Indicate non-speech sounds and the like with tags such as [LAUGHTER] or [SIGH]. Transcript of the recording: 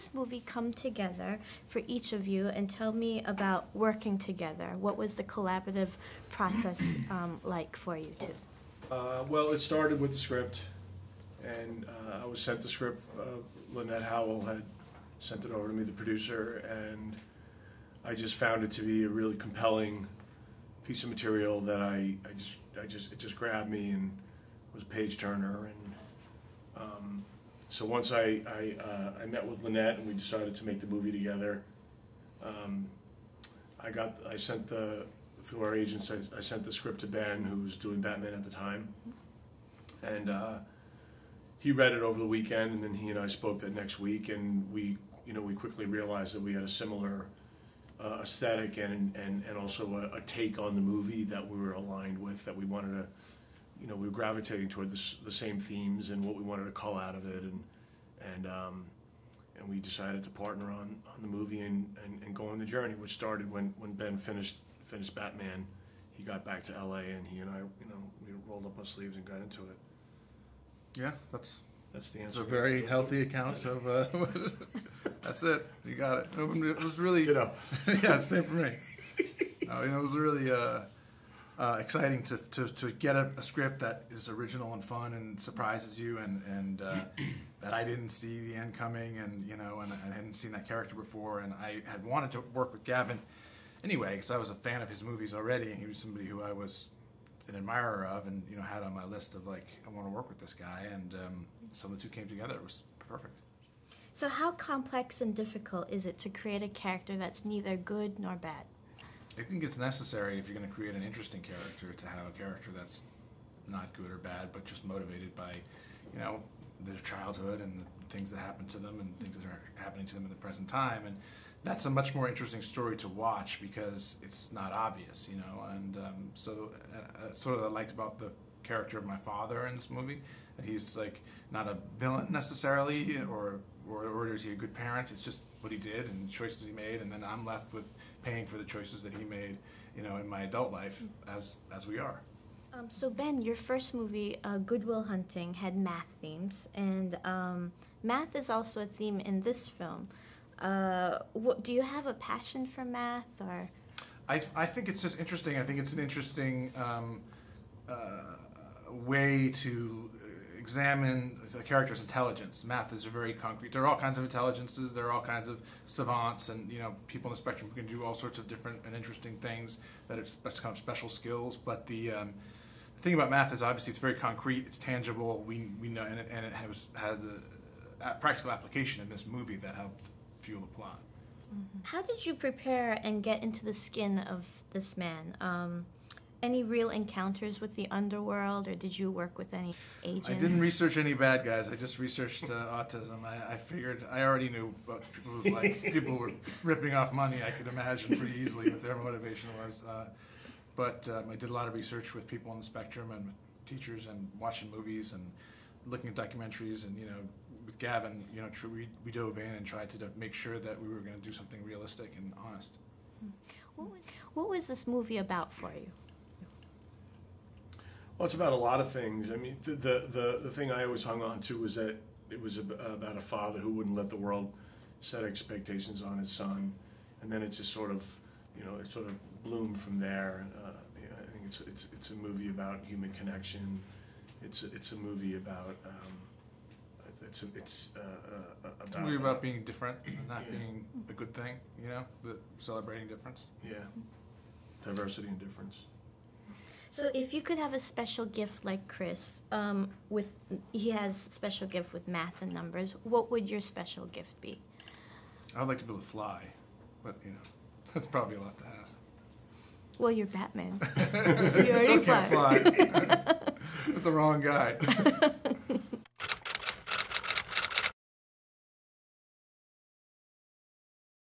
this movie come together for each of you? And tell me about working together. What was the collaborative process [CLEARS THROAT] um, like for you two? Uh, well, it started with the script, and uh, I was sent the script. Uh, Lynette Howell had sent it over to me, the producer, and I just found it to be a really compelling piece of material that I, I just, I just, it just grabbed me and was a page turner. And um, so once I, I, uh, I met with Lynette and we decided to make the movie together, um, I got, I sent the, through our agents, I, I sent the script to Ben, who was doing Batman at the time, and uh, he read it over the weekend, and then he and I spoke that next week, and we, you know, we quickly realized that we had a similar uh, aesthetic and and and also a, a take on the movie that we were aligned with, that we wanted to, you know, we were gravitating toward the, the same themes and what we wanted to call out of it, and and um, and we decided to partner on, on the movie and, and, and go on the journey, which started when, when Ben finished finished Batman. He got back to LA and he and I, you know, we rolled up our sleeves and got into it. Yeah, that's That's the it's a very healthy account of. Uh, [LAUGHS] that's it. You got it. It was really. You [LAUGHS] know. yeah, same for me. I mean, it was really uh, uh, exciting to, to, to get a, a script that is original and fun and surprises you, and and uh, [CLEARS THROAT] that I didn't see the end coming, and you know, and I hadn't seen that character before, and I had wanted to work with Gavin anyway because I was a fan of his movies already, and he was somebody who I was an admirer of, and you know, had on my list of like I want to work with this guy, and um, so the two came together. It was perfect. So, how complex and difficult is it to create a character that's neither good nor bad? I think it's necessary if you're going to create an interesting character to have a character that's not good or bad, but just motivated by, you know, their childhood and the things that happen to them and things that are happening to them in the present time. And that's a much more interesting story to watch because it's not obvious, you know. And um, so, uh, uh, sort of I liked about the character of my father in this movie. That he's like not a villain necessarily, or, or or is he a good parent? It's just what he did and choices he made, and then I'm left with paying for the choices that he made, you know, in my adult life as as we are. Um, so Ben, your first movie, uh, Good Will Hunting, had math themes, and um, math is also a theme in this film. Uh, what, do you have a passion for math, or? I, I think it's just interesting. I think it's an interesting um, uh, way to examine a character's intelligence. Math is very concrete. There are all kinds of intelligences. There are all kinds of savants, and you know, people in the spectrum who can do all sorts of different and interesting things that it's kind of special skills. But the um, the thing about math is obviously it's very concrete. It's tangible. We we know, and it, and it has has a, a practical application in this movie that helped fuel the plot. How did you prepare and get into the skin of this man? Um, any real encounters with the underworld, or did you work with any agents? I didn't research any bad guys. I just researched uh, autism. I, I figured I already knew what people like. [LAUGHS] people were ripping off money. I could imagine pretty easily what their motivation was. Uh, but um, I did a lot of research with people on the spectrum and teachers and watching movies and looking at documentaries and you know with Gavin, you know, we, we dove in and tried to make sure that we were going to do something realistic and honest. What was, what was this movie about for you? Well, it's about a lot of things. I mean, the, the, the, the thing I always hung on to was that it was about a father who wouldn't let the world set expectations on his son. And then it just sort of, you know, it sort of bloomed from there. Uh, you know, I think it's, it's, it's a movie about human connection. It's a, it's a movie about, um, it's, a, it's uh, uh, about, It's a movie about being different and not Yeah. being a good thing, you know, the celebrating difference. yeah, diversity and difference. So, if you could have a special gift like Chris, um, with he has special gift with math and numbers, what would your special gift be? I would like to be able to fly, but you know, [LAUGHS] that's probably a lot to ask. Well, you're Batman. [LAUGHS] You still can't fly. With [LAUGHS] the wrong guy.